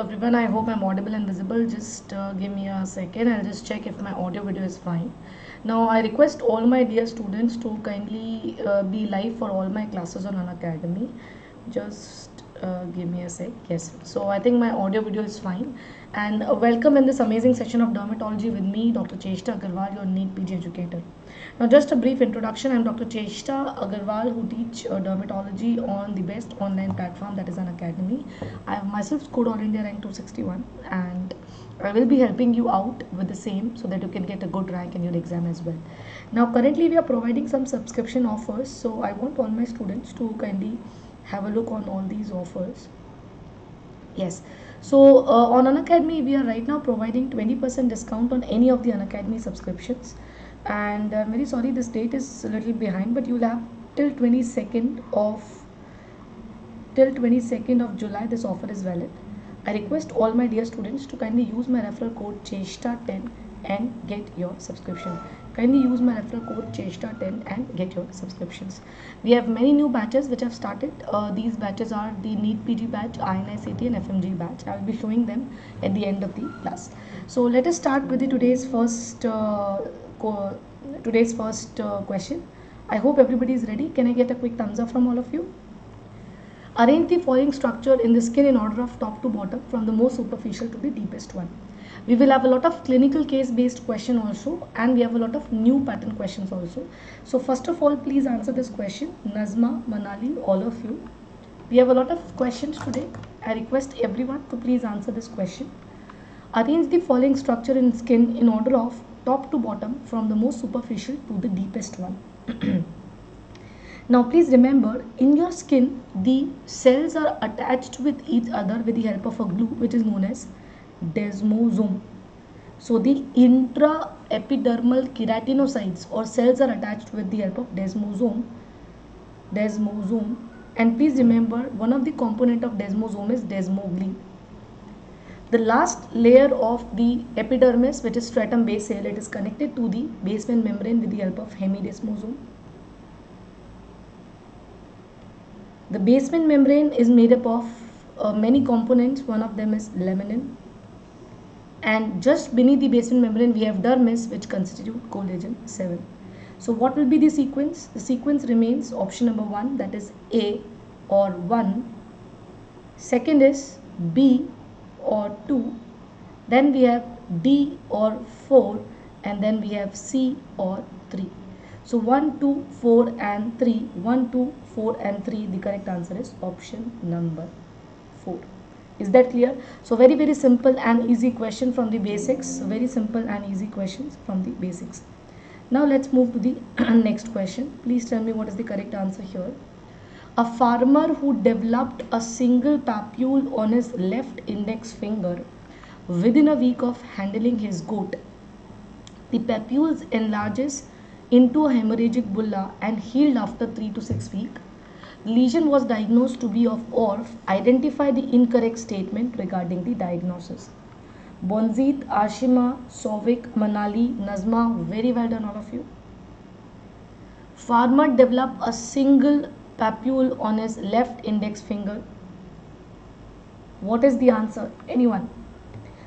everyone i hope i'm audible and visible. Just uh, give me a second. I'll just check if my audio video is fine. Now i request all my dear students to kindly uh, be live for all my classes on Unacademy. Just uh, give me a sec. Yes. So i think my audio video is fine. And uh, welcome in this amazing session of dermatology with me dr Chesta Aggarwal your NEET PG educator. Now just a brief introduction. I'm dr Chesta Aggarwal who teach uh, dermatology on the best online platform that is Unacademy. I have myself scored all india rank 261 and I will be helping you out with the same so that you can get a good rank in your exam as well. Now currently we are providing some subscription offers. So I want all my students to kindly have a look on all these offers. Yes, so uh, on Unacademy we are right now providing 20% discount on any of the Unacademy subscriptions and I'm very sorry this date is a little behind but you'll have till 22nd of till 22nd of July this offer is valid I request all my dear students to kindly use my referral code CHESTA10 and get your subscription. Kindly use my referral code CHESTA10 and get your subscriptions. We have many new batches which have started. Uh, these batches are the NEET PG batch, INI-CT and FMG batch. I will be showing them at the end of the class. So let us start with the today's first uh, today's first uh, question. I hope everybody is ready. Can I get a quick thumbs up from all of you? Arrange the following structure in the skin in order of top to bottom from the most superficial to the deepest one. We will have a lot of clinical case based question also and we have a lot of new pattern questions also. So first of all please answer this question Nazma, Manali, all of you. We have a lot of questions today. I request everyone to please answer this question. Arrange the following structure in skin in order of top to bottom from the most superficial to the deepest one. Now please remember in your skin the cells are attached with each other with the help of a glue which is known as desmosome. So the intraepidermal keratinocytes or cells are attached with the help of desmosome. Desmosome and please remember one of the component of desmosome is desmoglein. The last layer of the epidermis which is stratum basale it is connected to the basement membrane with the help of hemidesmosome The basement membrane is made up of uh, many components. One of them is laminin. And just beneath the basement membrane, we have dermis, which constitute collagen 7. So what will be the sequence? The sequence remains option number 1, that is A or 1. Second is B or 2. Then we have D or 4. And then we have C or 3. So 1, 2, 4 and 3. 1, 2, 4 and 3. The correct answer is option number 4. Is that clear? So very very simple and easy question from the basics. Very simple and easy questions from the basics. Now let's move to the next question. Please tell me what is the correct answer here. A farmer who developed a single papule on his left index finger within a week of handling his goat. The papules enlarges into a hemorrhagic bulla and healed after 3 to 6 weeks. Lesion was diagnosed to be of ORF. Identify the incorrect statement regarding the diagnosis. Bonzit, Ashima, Sovik, Manali, Nazma, very well done all of you. Farmer developed a single papule on his left index finger. What is the answer? Anyone?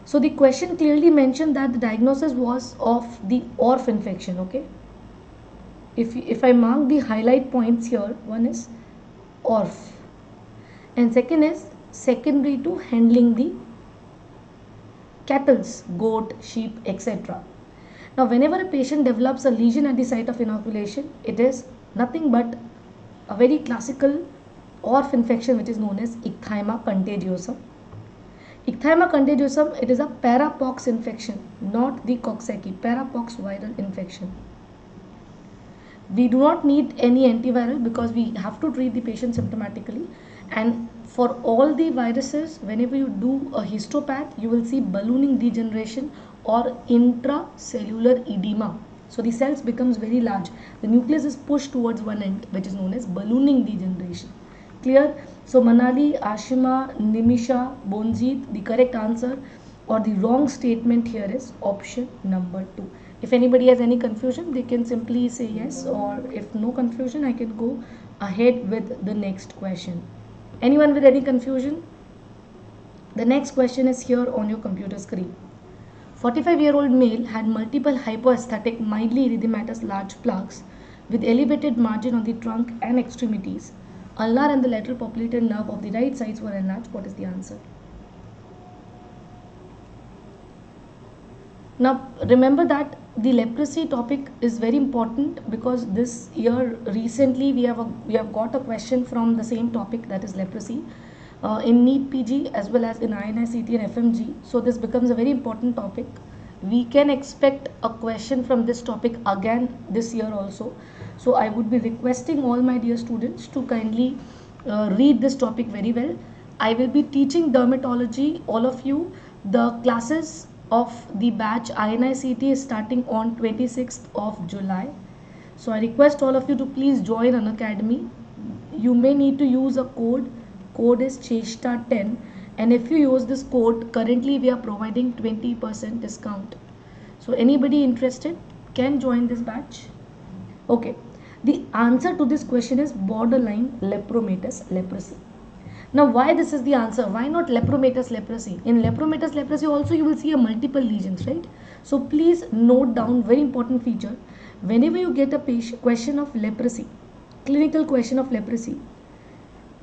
So the question clearly mentioned that the diagnosis was of the ORF infection, okay? if, if I mark the highlight points here, one is ORF and second is secondary to handling the cattles, goat, sheep, etc. Now, whenever a patient develops a lesion at the site of inoculation, it is nothing but a very classical ORF infection which is known as Ecthyma contagiosum. Ecthyma contagiosum, it is a parapox infection, not the Coxsackie, parapox viral infection we do not need any antiviral because we have to treat the patient symptomatically. And for all the viruses whenever you do a histopath you will see ballooning degeneration or intracellular edema. So the cells becomes very large. The nucleus is pushed towards one end which is known as ballooning degeneration. Clear? So manali ashima nimisha bonjit the correct answer or the wrong statement here is option number 2 if anybody has any confusion they can simply say yes or if no confusion I can go ahead with the next question anyone with any confusion The next question is here on your computer screen. 45 year old male had multiple hypoesthetic mildly erythematous large plaques with elevated margin on the trunk and extremities. Ulnar and the lateral popliteal nerve of the right sides were enlarged. What is the answer? Now remember that the leprosy topic is very important because this year recently we have a, we have got a question from the same topic that is leprosy uh, in NEET PG as well as in INICET and FMG. So this becomes a very important topic. We can expect a question from this topic again this year also. So I would be requesting all my dear students to kindly uh, read this topic very well. I will be teaching dermatology, all of you. The classes of the batch INICET is starting on 26th of July. So I request all of you to please join Unacademy. You may need to use a code. Code is Chesta 10 and if you use this code currently we are providing 20% discount. So anybody interested can join this batch. Okay. The answer to this question is borderline lepromatous leprosy now why this is the answer? Why not lepromatous leprosy? In lepromatous leprosy also you will see a multiple lesions right? So please note down very important feature. Whenever you get a question of leprosy clinical question of leprosy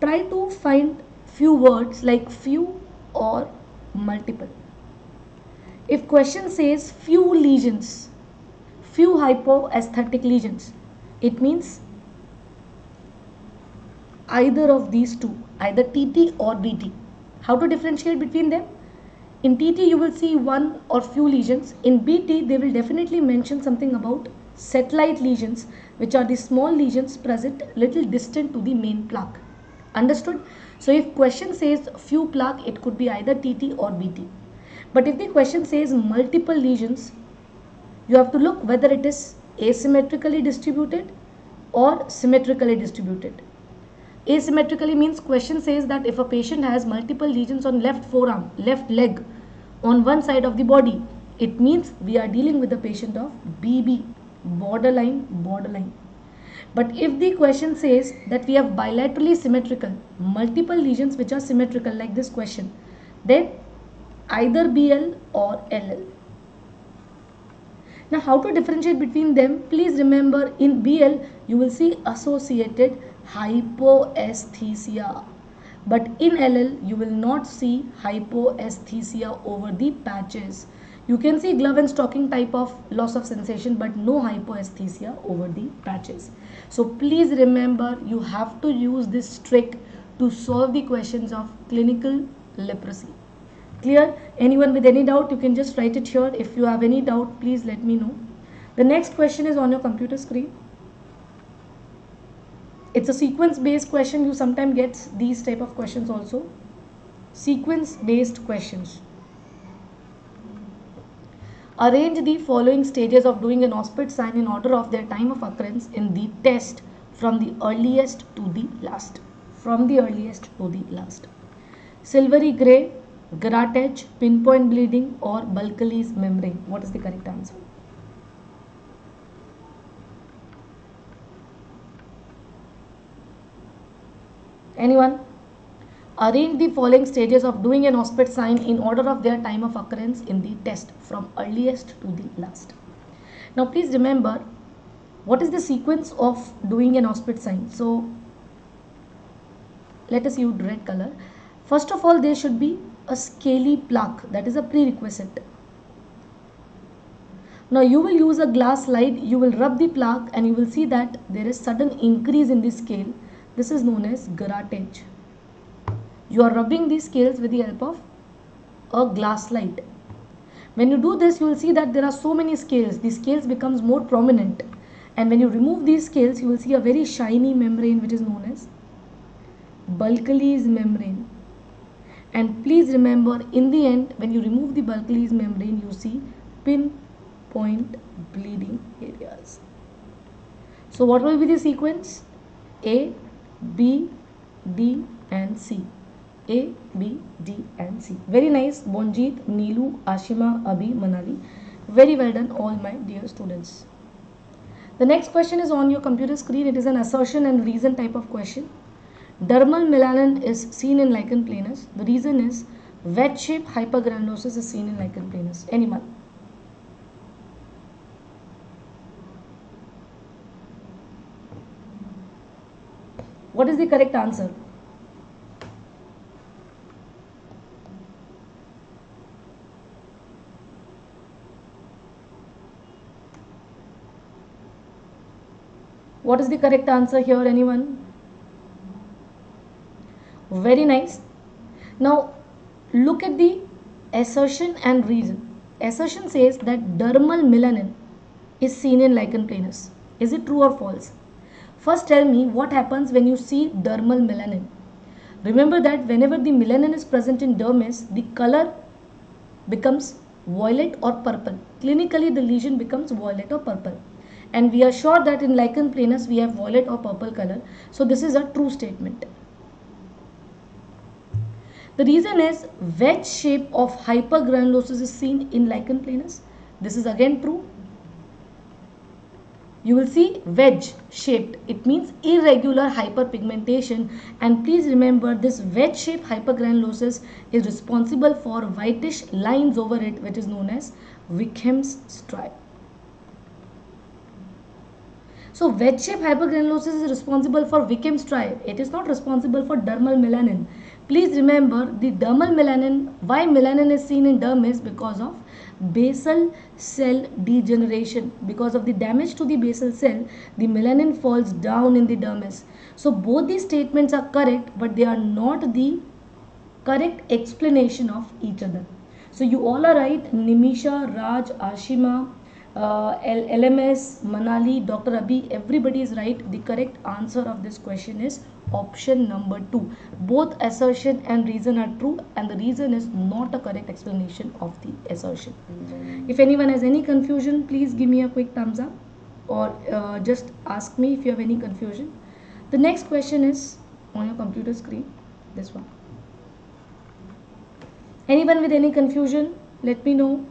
try to find few words like few or multiple. If question says few lesions, few hypoaesthetic lesions, it means either of these two, either TT or BT. How to differentiate between them? In TT you will see one or few lesions. In BT they will definitely mention something about satellite lesions which are the small lesions present little distant to the main plaque. Understood? So if question says few plaque, it could be either TT or BT. But if the question says multiple lesions, you have to look whether it is asymmetrically distributed or symmetrically distributed. Asymmetrically means question says that if a patient has multiple lesions on left forearm, left leg, on one side of the body, it means we are dealing with a patient of BB, borderline, borderline. But if the question says that we have bilaterally symmetrical, multiple lesions which are symmetrical like this question, then either BL or LL. Now how to differentiate between them? Please remember in BL you will see associated hypoesthesia. But in LL you will not see hypoesthesia over the patches. You can see glove and stocking type of loss of sensation but no hypoesthesia over the patches. So please remember you have to use this trick to solve the questions of clinical leprosy. Clear? Anyone with any doubt you can just write it here. If you have any doubt please let me know. The next question is on your computer screen. It's a sequence based question. You sometimes get these type of questions also. Sequence based questions. Arrange the following stages of doing an Auspitz sign in order of their time of occurrence in the test from the earliest to the last. From the earliest to the last. Silvery grey, Grattage, pinpoint bleeding or Bulkeley's membrane. What is the correct answer? Anyone? Arrange the following stages of doing an Auspitz sign in order of their time of occurrence in the test from earliest to the last. Now please remember what is the sequence of doing an Auspitz sign. So let us use red color. First of all there should be a scaly plaque that is a prerequisite. Now you will use a glass slide, you will rub the plaque and you will see that there is sudden increase in the scale. This is known as grattage you are rubbing these scales with the help of a glass slide when you do this you will see that there are so many scales. The scales becomes more prominent. And when you remove these scales you will see a very shiny membrane which is known as Bulkeley's membrane. And please remember in the end when you remove the Bulkeley's membrane you see pinpoint bleeding areas. So what will be the sequence? A B D and C a, B, D and C. Very nice. Bonjeet, Neelu, Ashima, Abhi, Manali. Very well done all my dear students. The next question is on your computer screen. It is an assertion and reason type of question. Dermal melanin is seen in lichen planus. The reason is wedge shape hypergranulosis is seen in lichen planus? Anyone? What is the correct answer? What is the correct answer here, anyone? Very nice. Now, look at the assertion and reason. Assertion says that dermal melanin is seen in lichen planus. Is it true or false? First tell me what happens when you see dermal melanin. Remember that whenever the melanin is present in dermis, the color becomes violet or purple. Clinically, the lesion becomes violet or purple and we are sure that in lichen planus we have violet or purple color. So this is a true statement. The reason is wedge shape of hypergranulosis is seen in lichen planus. This is again true. You will see wedge shaped. It means irregular hyperpigmentation and please remember this wedge shaped hypergranulosis is responsible for whitish lines over it which is known as Wickham's stripe. So wedge shape hypergranulosis is responsible for Wickham's stripe. It is not responsible for dermal melanin. Please remember the dermal melanin, why melanin is seen in dermis because of basal cell degeneration. Because of the damage to the basal cell, the melanin falls down in the dermis. So both these statements are correct but they are not the correct explanation of each other. So you all are right, Nimisha, Raj, Ashima, uh, LMS, Manali, Dr. Abhi, everybody is right. The correct answer of this question is option number 2. Both assertion and reason are true and the reason is not a correct explanation of the assertion. If anyone has any confusion, please give me a quick thumbs up or uh, just ask me if you have any confusion. The next question is on your computer screen, this one. Anyone with any confusion, let me know.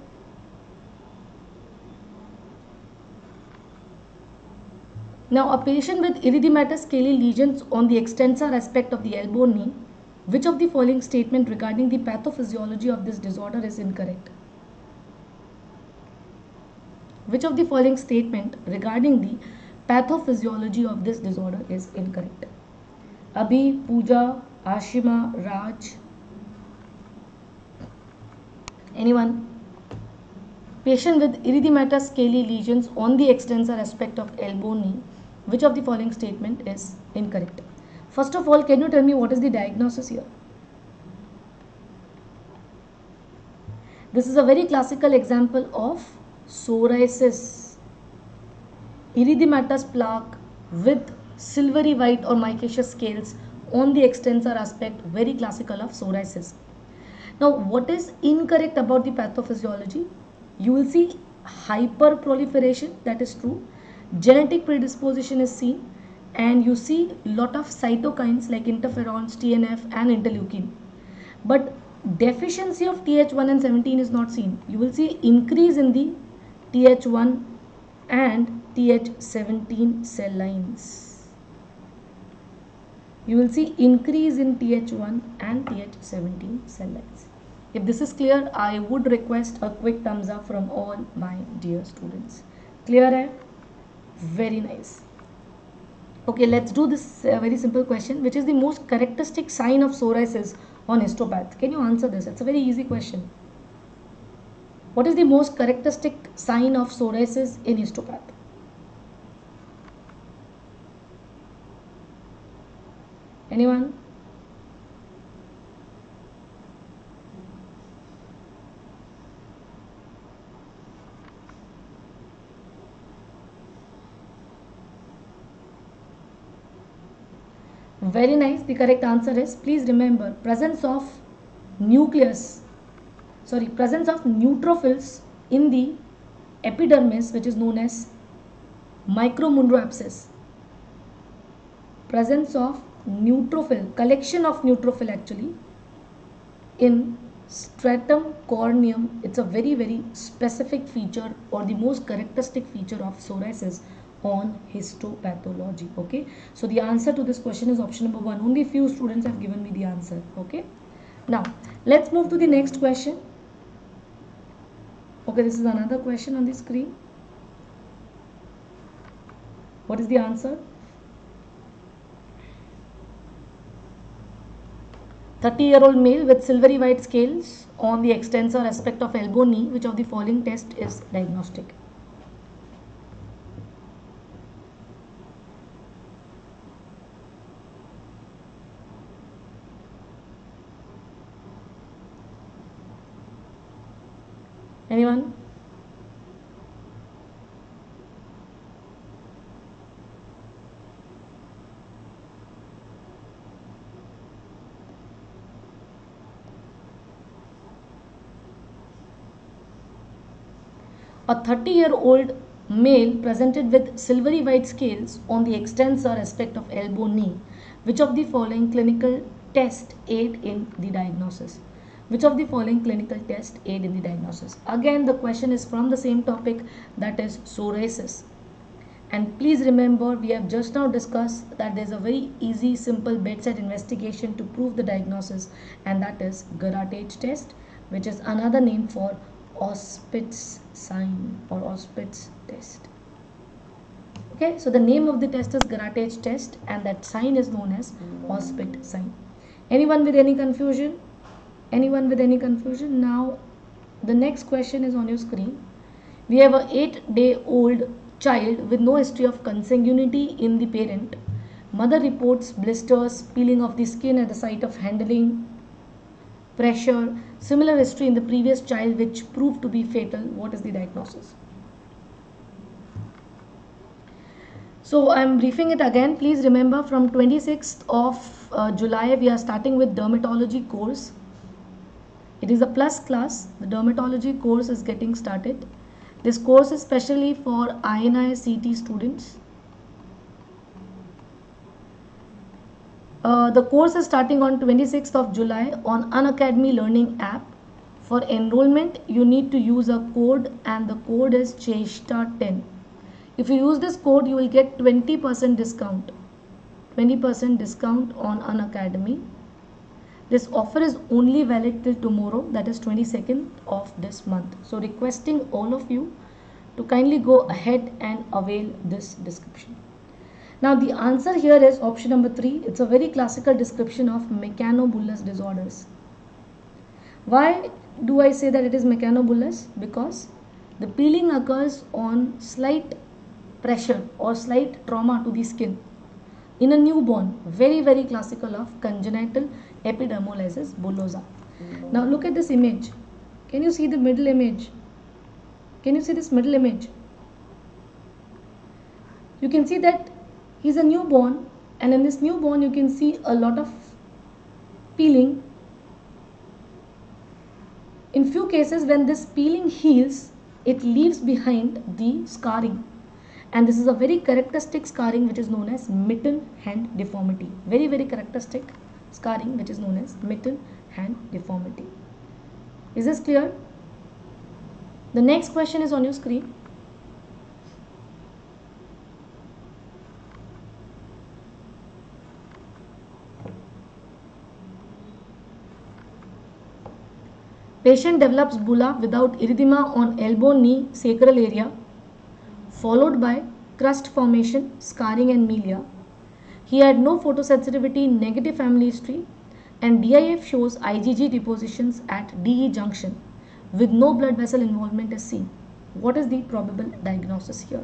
Now, a patient with erythematous scaly lesions on the extensor aspect of the elbow knee, which of the following statement regarding the pathophysiology of this disorder is incorrect? Which of the following statement regarding the pathophysiology of this disorder is incorrect? Abhi, Pooja, Ashima, Raj. Anyone? Patient with erythematous scaly lesions on the extensor aspect of elbow knee which of the following statement is incorrect? First of all, can you tell me what is the diagnosis here? This is a very classical example of psoriasis. Erythematous plaque with silvery white or micaceous scales on the extensor aspect, very classical of psoriasis. Now, what is incorrect about the pathophysiology? You will see hyperproliferation, that is true genetic predisposition is seen and you see lot of cytokines like interferons, TNF and interleukin. But deficiency of TH1 and 17 is not seen. You will see increase in the TH1 and TH17 cell lines. You will see increase in TH1 and TH17 cell lines. If this is clear, I would request a quick thumbs up from all my dear students. Clear? Very nice. Okay let's do this uh, very simple question which is the most characteristic sign of psoriasis on histopath? Can you answer this? It's a very easy question. What is the most characteristic sign of psoriasis in histopath? Anyone Very nice. The correct answer is please remember presence of nucleus sorry presence of neutrophils in the epidermis which is known as micro Munro abscess. Presence of neutrophil collection of neutrophil actually in stratum corneum it's a very very specific feature or the most characteristic feature of psoriasis on histopathology okay so the answer to this question is option number one only few students have given me the answer okay Now, let's move to the next question. Okay, this is another question on the screen. What is the answer? 30 year old male with silvery white scales on the extensor aspect of elbow knee which of the following test is diagnostic anyone A 30 year old male presented with silvery white scales on the extensor aspect of elbow knee. Which of the following clinical test aid in the diagnosis? Which of the following clinical test aid in the diagnosis? Again, the question is from the same topic that is psoriasis. And please remember, we have just now discussed that there's a very easy, simple bedside investigation to prove the diagnosis, and that is Grattage test, which is another name for Auspitz sign or Auspitz test. Okay, so the name of the test is Grattage test and that sign is known as mm. Auspitz sign. Anyone with any confusion? Anyone with any confusion? Now, the next question is on your screen. We have a 8 day old child with no history of consanguinity in the parent. Mother reports blisters, peeling of the skin at the site of handling, pressure, similar history in the previous child which proved to be fatal. What is the diagnosis? So I'm briefing it again. Please remember from 26th of uh, July we are starting with dermatology course. It is a plus class. The dermatology course is getting started. This course is specially for INI CT students. Uh, the course is starting on 26th of July on Unacademy Learning app. For enrollment, you need to use a code and the code is CHESTA10. If you use this code, you will get 20% discount. 20% discount on Unacademy. This offer is only valid till tomorrow, that is 22nd of this month. So requesting all of you to kindly go ahead and avail this description. Now the answer here is option number 3. It's a very classical description of mechanobullous disorders. Why do I say that it is mechanobullous? Because the peeling occurs on slight pressure or slight trauma to the skin in a newborn. Very very classical of congenital epidermolysis bullosa. Now look at this image. Can you see the middle image? Can you see this middle image? You can see that he's a newborn and in this newborn you can see a lot of peeling in few cases when this peeling heals it leaves behind the scarring and this is a very characteristic scarring which is known as mitten hand deformity very very characteristic scarring which is known as mitten hand deformity. Is this clear? The next question is on your screen. Patient develops bulla without erythema on elbow, knee, sacral area, followed by crust formation, scarring and milia. He had no photosensitivity, negative family history, and DIF shows IgG depositions at DE junction with no blood vessel involvement is seen. What is the probable diagnosis here?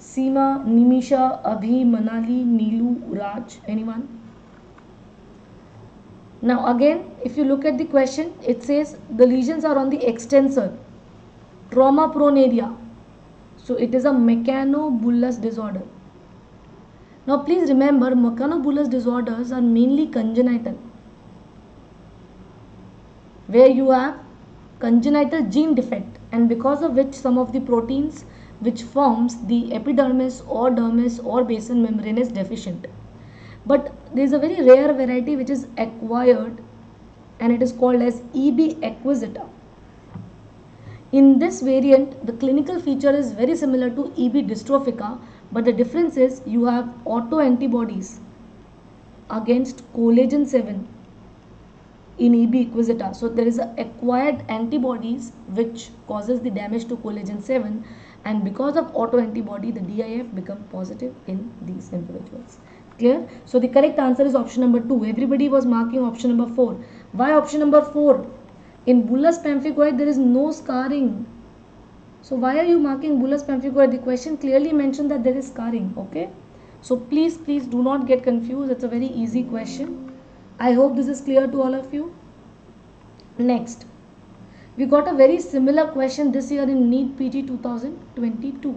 Seema, Nimisha, Abhi, Manali, Neelu, Raj, anyone? Now again, if you look at the question, it says the lesions are on the extensor, trauma prone area. So it is a mechanobullous disorder. Now please remember mechanobullous disorders are mainly congenital where you have congenital gene defect and because of which some of the proteins which forms the epidermis or dermis or basal membrane is deficient but there is a very rare variety which is acquired and it is called as EB acquisita. In this variant, the clinical feature is very similar to EB dystrophica, but the difference is you have autoantibodies against collagen 7 in EB acquisita. So there is a acquired antibodies which causes the damage to collagen 7 and because of autoantibody the DIF become positive in these individuals. Clear? So the correct answer is option number 2. Everybody was marking option number 4. Why option number 4? In bullous pemphigoid there is no scarring. So why are you marking bullous pemphigoid? The question clearly mentioned that there is scarring. Okay. So please please do not get confused. It's a very easy question. I hope this is clear to all of you. Next, we got a very similar question this year in NEET PG 2022.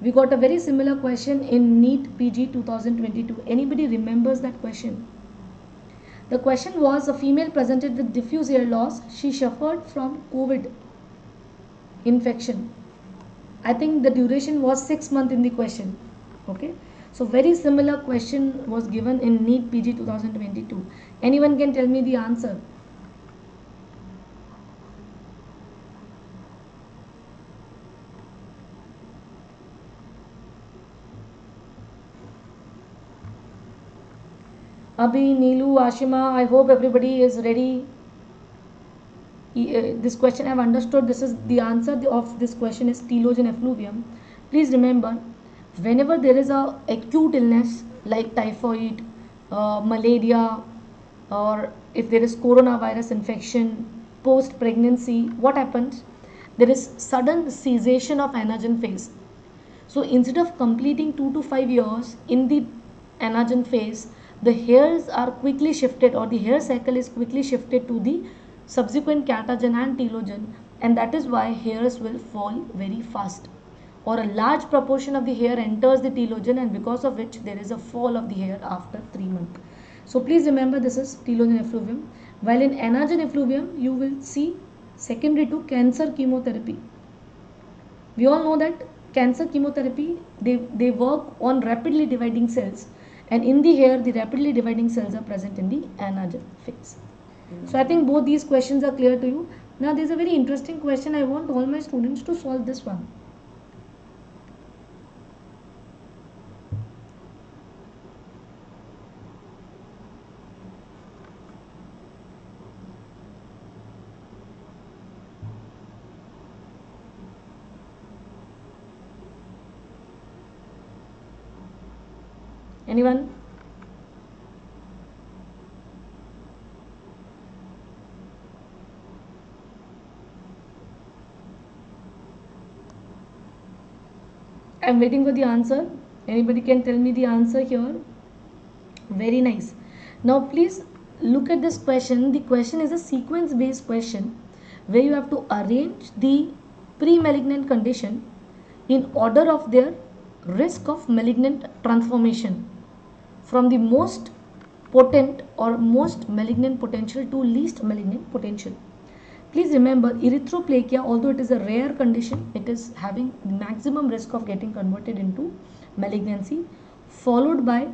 We got a very similar question in NEET PG 2022. Anybody remembers that question? The question was a female presented with diffuse hair loss. She suffered from COVID infection. I think the duration was 6 months in the question. Okay. So very similar question was given in NEET PG 2022. Anyone can tell me the answer? Abhi, Neelu, Ashima, I hope everybody is ready. Uh, this question I have understood. This is the answer of this question is telogen effluvium. Please remember whenever there is a acute illness like typhoid uh, malaria or if there is coronavirus infection post pregnancy what happens there is sudden cessation of anagen phase so instead of completing 2 to 5 years in the anagen phase the hairs are quickly shifted or the hair cycle is quickly shifted to the subsequent catagen and telogen and that is why hairs will fall very fast or a large proportion of the hair enters the telogen and because of which there is a fall of the hair after 3 months. So please remember this is telogen effluvium. While in anagen effluvium you will see secondary to cancer chemotherapy. We all know that cancer chemotherapy they, they work on rapidly dividing cells and in the hair the rapidly dividing cells are present in the anagen phase. So I think both these questions are clear to you. Now there is a very interesting question I want all my students to solve this one. Anyone? I'm waiting for the answer. Anybody can tell me the answer here? Very nice. Now please look at this question. The question is a sequence based question where you have to arrange the pre-malignant condition in order of their risk of malignant transformation from the most potent or most malignant potential to least malignant potential. Please remember erythroplakia although it is a rare condition it is having maximum risk of getting converted into malignancy followed by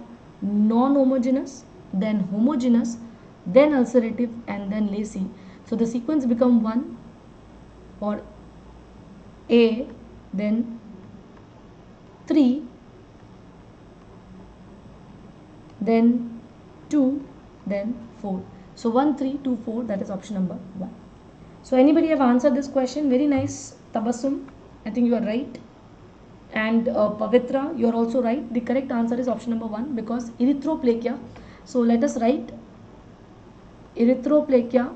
non-homogeneous then homogeneous then ulcerative and then lacy. So the sequence become 1 or A then 3 then 2, then 4. So 1, 3, 2, 4 that is option number 1. So anybody have answered this question? Very nice. Tabassum, I think you are right. And uh, Pavitra, you are also right. The correct answer is option number 1 because erythroplakia. So let us write erythroplakia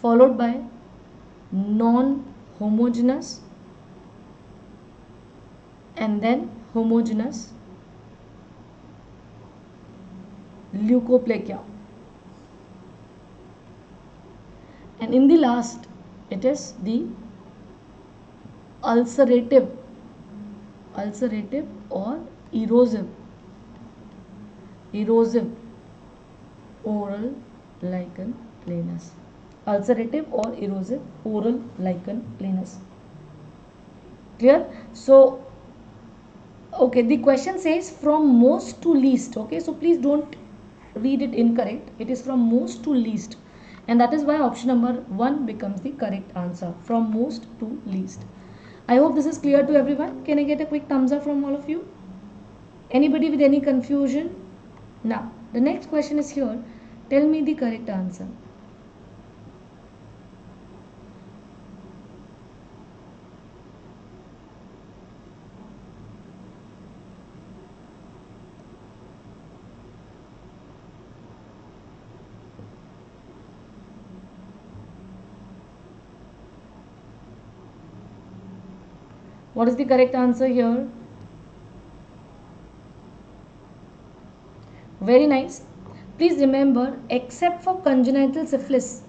followed by non-homogeneous and then homogeneous leukoplakia and in the last it is the ulcerative ulcerative or erosive erosive oral lichen planus. Ulcerative or erosive oral lichen planus. Clear? So okay the question says from most to least okay? So please don't read it incorrect. It is from most to least. And that is why option number 1 becomes the correct answer. From most to least. I hope this is clear to everyone. Can I get a quick thumbs up from all of you? Anybody with any confusion? Now, the next question is here. Tell me the correct answer. What is the correct answer here? Very nice. Please remember, except for congenital syphilis,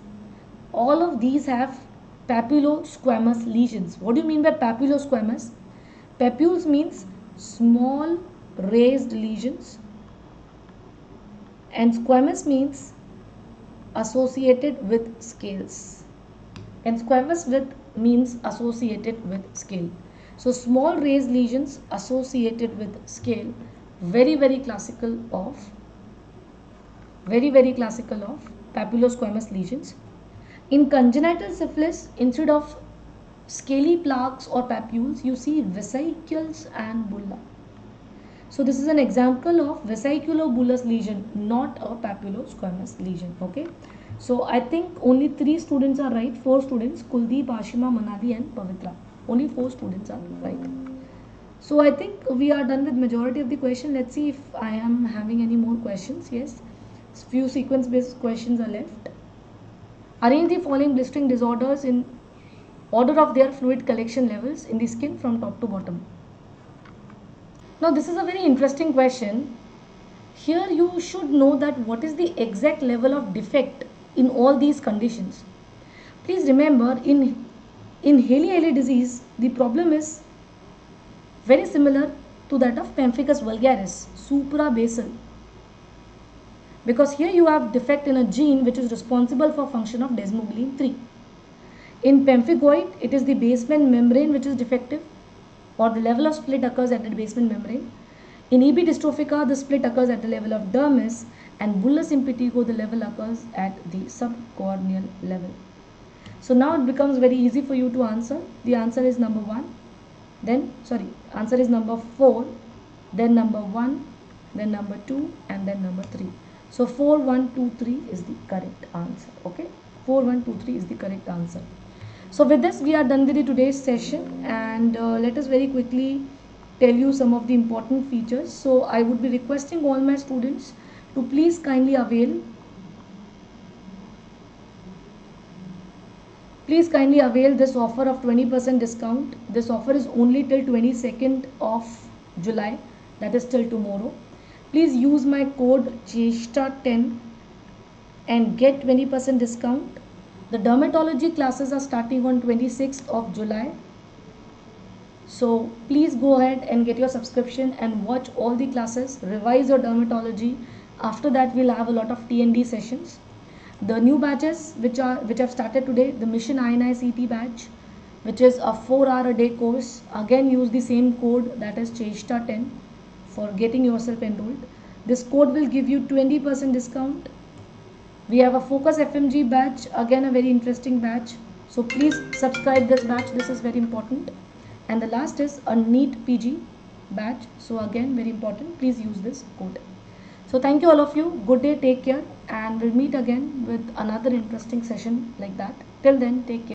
all of these have papulosquamous lesions. What do you mean by papulosquamous? Papules means small raised lesions and squamous means associated with scales and squamous with means associated with scale. So small raised lesions associated with scale very very classical of very very classical of papulosquamous lesions. In congenital syphilis instead of scaly plaques or papules you see vesicles and bulla. So this is an example of vesiculobullous lesion not a papulosquamous lesion okay. So I think only three students are right four students Kuldeep, Ashima, Manali and Pavitra only four students are right? So i think we are done with majority of the question. Let's see if i am having any more questions. Yes few sequence based questions are left. Arrange the following blistering disorders in order of their fluid collection levels in the skin from top to bottom. Now this is a very interesting question. Here you should know that what is the exact level of defect in all these conditions. Please remember in in Hailey-Hailey disease, the problem is very similar to that of pemphigus vulgaris, suprabasal. Because here you have defect in a gene which is responsible for function of desmoglein 3. In pemphigoid, it is the basement membrane which is defective or the level of split occurs at the basement membrane. In EB dystrophica, the split occurs at the level of dermis and bullous impetigo, the level occurs at the subcorneal level. So now it becomes very easy for you to answer. The answer is number 1. Then, sorry, answer is number 4. Then number 1. Then number 2. And then number 3. So 4, 1, 2, 3 is the correct answer. Okay. 4, 1, 2, 3 is the correct answer. So with this we are done with the today's session and uh, let us very quickly tell you some of the important features. So I would be requesting all my students to please kindly avail Please kindly avail this offer of 20% discount. This offer is only till 22nd of July, that is till tomorrow. Please use my code CHESTA10 and get 20% discount. The dermatology classes are starting on 26th of July. So please go ahead and get your subscription and watch all the classes, revise your dermatology. After that, we'll have a lot of T&D sessions the new batches which are which have started today the mission INI CT batch which is a 4 hour a day course again use the same code that is Chesta 10 for getting yourself enrolled. This code will give you 20% discount. We have a focus FMG batch again a very interesting batch. So please subscribe this batch. This is very important. And the last is a NEET PG batch. So again very important. Please use this code so thank you all of you. Good day. Take care. And we'll meet again with another interesting session like that. Till then, take care.